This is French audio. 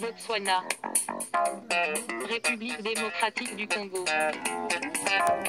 Botswana. République démocratique du Congo.